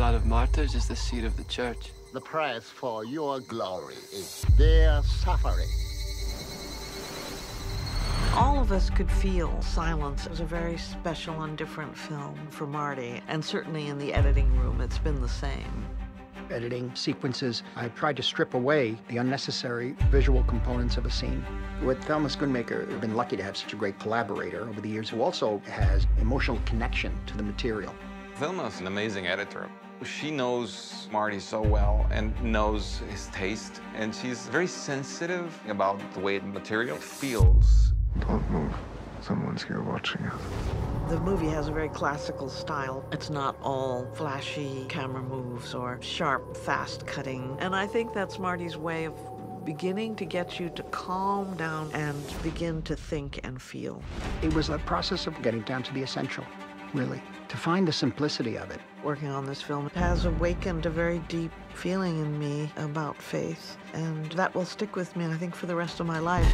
blood of martyrs is the seed of the church. The price for your glory is their suffering. All of us could feel Silence was a very special and different film for Marty, and certainly in the editing room, it's been the same. Editing sequences, I tried to strip away the unnecessary visual components of a scene. With Thelma Schoonmaker, I've been lucky to have such a great collaborator over the years who also has emotional connection to the material. Thelma's an amazing editor. She knows Marty so well and knows his taste, and she's very sensitive about the way the material feels. Don't move. Someone's here watching us. The movie has a very classical style. It's not all flashy camera moves or sharp, fast cutting. And I think that's Marty's way of beginning to get you to calm down and begin to think and feel. It was a process of getting down to the essential, really, to find the simplicity of it. Working on this film has awakened a very deep feeling in me about faith, and that will stick with me, I think, for the rest of my life.